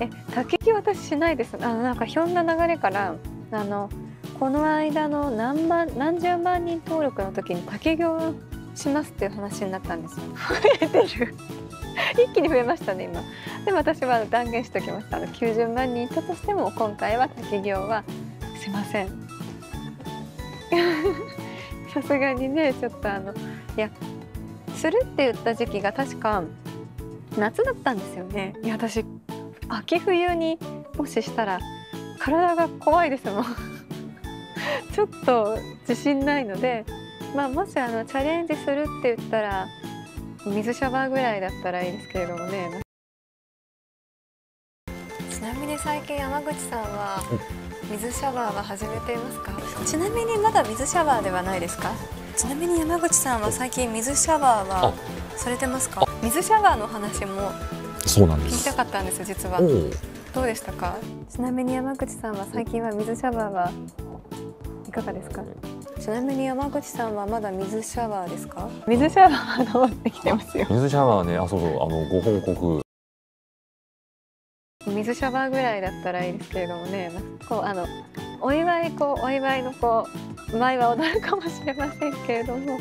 え滝行私しないです。あのなんかひょんな流れからあのこの間の何万何十万人登録の時に滝行しますっていう話になったんですよ。増えてる。一気に増えましたね今。でも私は断言しておきました。あの90万人いたとしても今回は滝行はしません。さすがにねちょっとあのいやするって言った時期が確か夏だったんですよね。いや私秋冬にもししたら体が怖いですもん。ちょっと自信ないのでまあもしあのチャレンジするって言ったら水シャワーぐらいだったらいいですけれどもね。ちなみに最近山口さんは水シャワーは始めていますか？ちなみにまだ水シャワーではないですか？ちなみに山口さんは最近水シャワーはされてますか？水シャワーの話もそうなんです。聞きたかったんです実は。どうでしたか？ちなみに山口さんは最近は水シャワーはいかがですか？ちなみに山口さんはまだ水シャワーですか？水シャワーは登ってきてますよ。水シャワーねあそうそうあのご報告。水シャワーぐらいだったらいいですけれどもね。こうあのお祝いこうお祝いのこう舞は踊るかもしれませんけれども